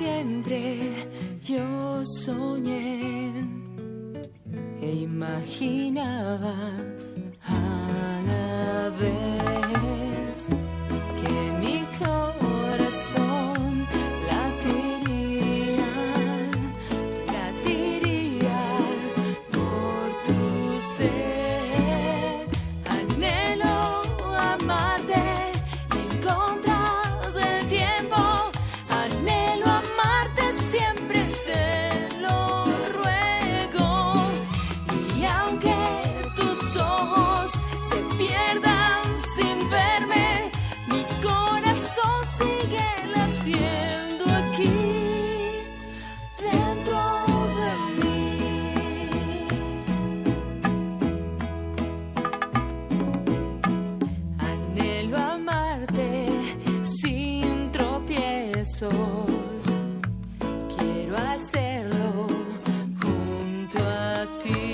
siempre yo soñé e imaginaba Quiero hacerlo junto a ti.